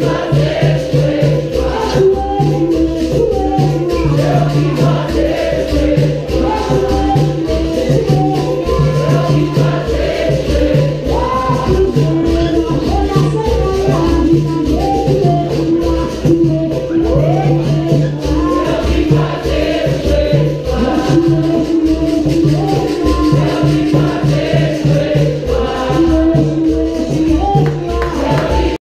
fazer.